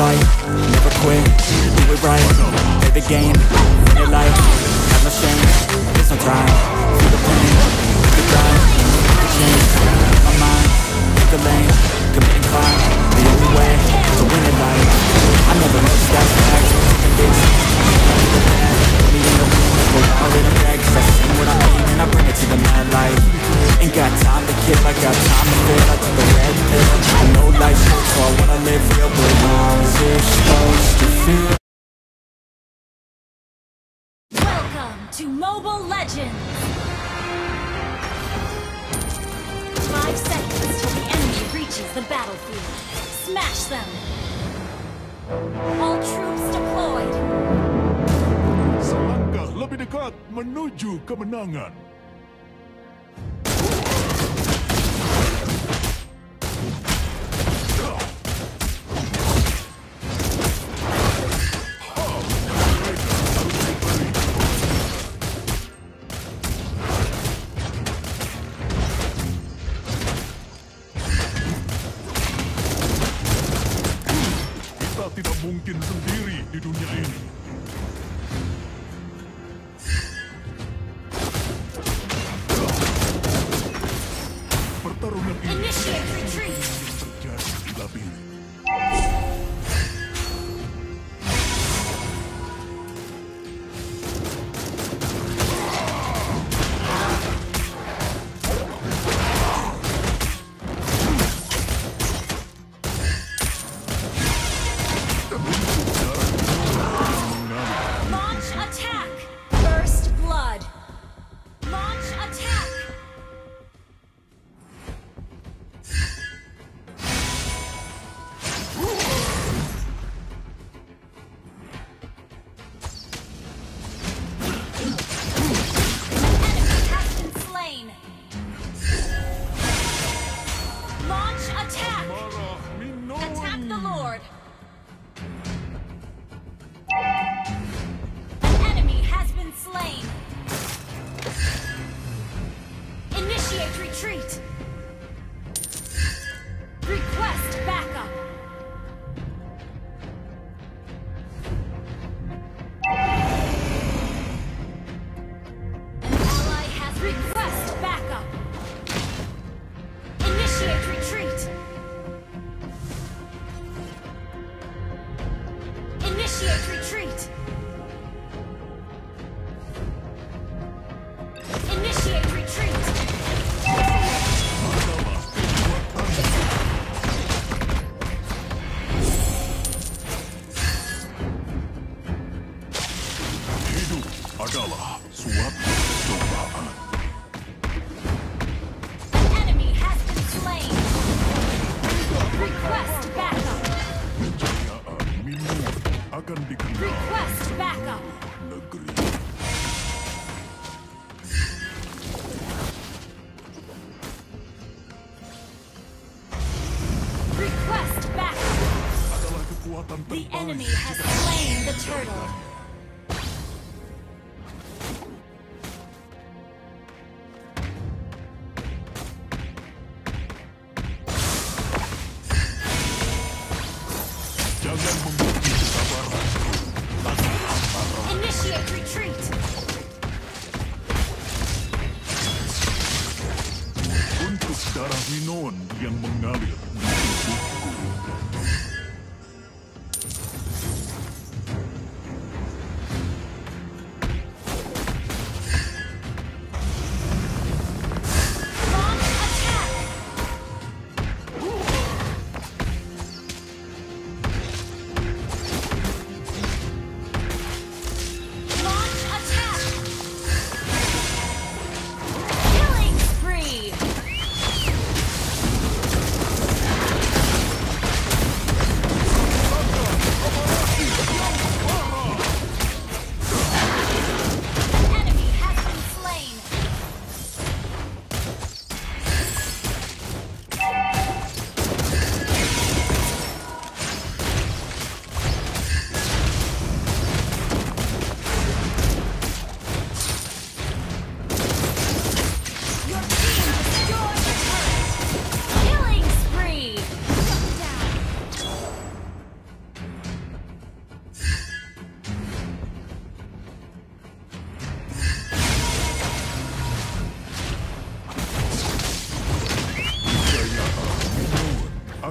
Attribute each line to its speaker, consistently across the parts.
Speaker 1: fight, never quit, do it right Play the game, win your life Have no shame, there's no time Feel the pain, live the grind The change, my mind, pick the lane Commit and climb, the only way To win in life I never miss that fact Taking risks, I'm the bad Put me in the room, go all in a bag Cause I sing what I mean
Speaker 2: Mobile Legends! Five seconds till the enemy reaches the battlefield. Smash them! All troops deployed!
Speaker 3: Selangkah lebih dekat menuju kemenangan. Mungkin sendiri di dunia ini.
Speaker 2: Initiate retreat! Request backup! An ally has backup! Initiate retreat! Initiate retreat! Request backup! Request backup! The enemy has slain the turtle!
Speaker 3: Yang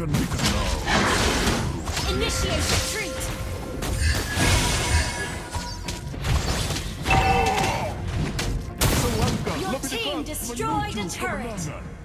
Speaker 2: can
Speaker 3: be.
Speaker 2: Initiate retreat! Your team destroyed a turret!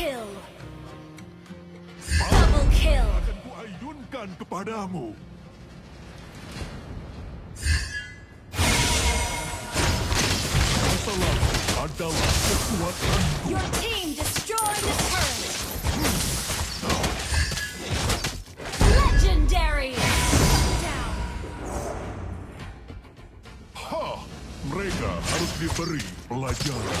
Speaker 2: kill. Double kill.
Speaker 3: Akan kuayunkan kepadamu. Masalah adalah kekuatanku.
Speaker 2: Your team destroyed the turret. Legendary.
Speaker 3: Ha, mereka harus diberi pelajaran.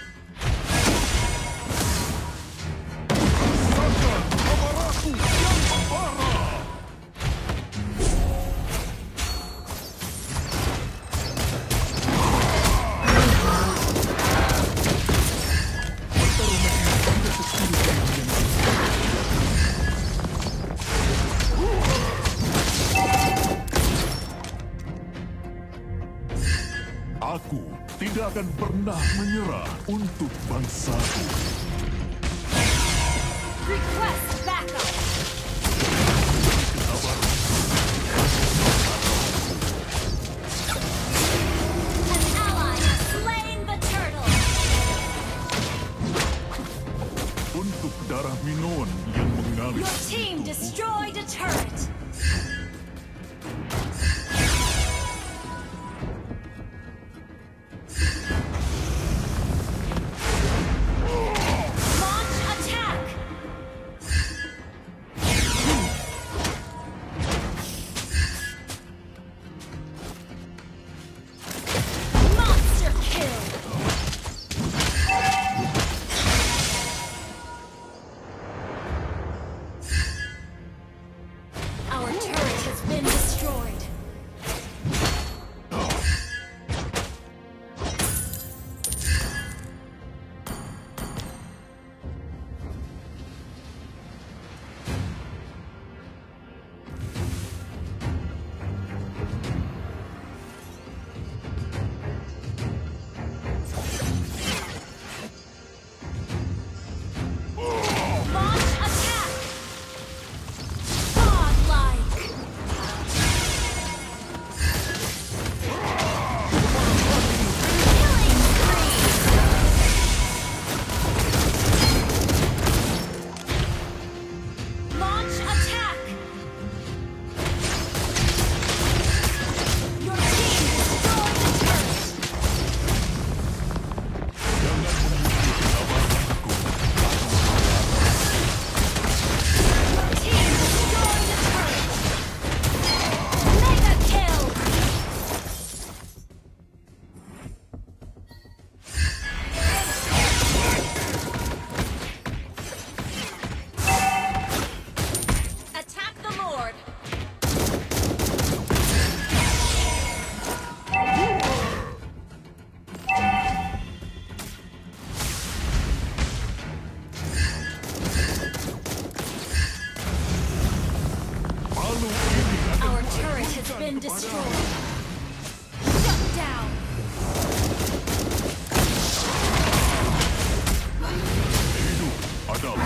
Speaker 3: akan pernah menyerah untuk bangsaku. Adult.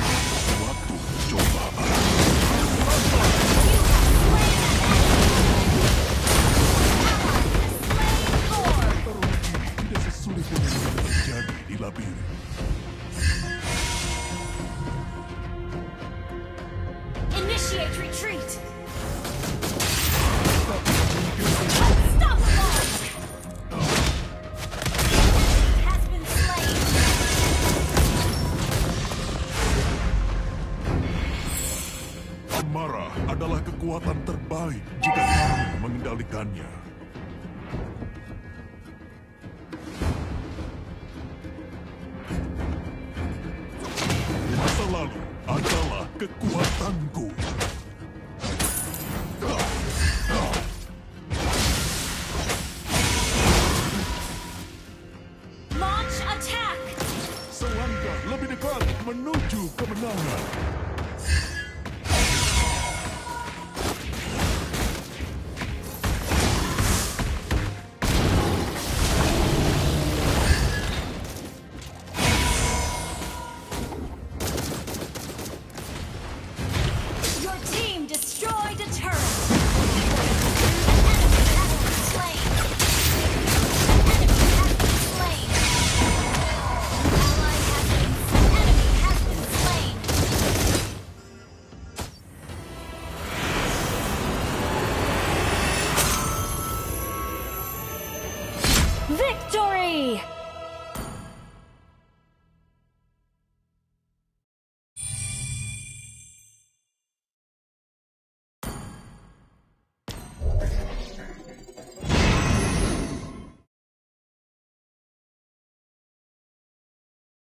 Speaker 3: menghentikannya. Masa lalu adalah kekuatanku.
Speaker 2: Launch attack!
Speaker 3: Selangkah lebih dekat menuju kemenangan.
Speaker 2: victory!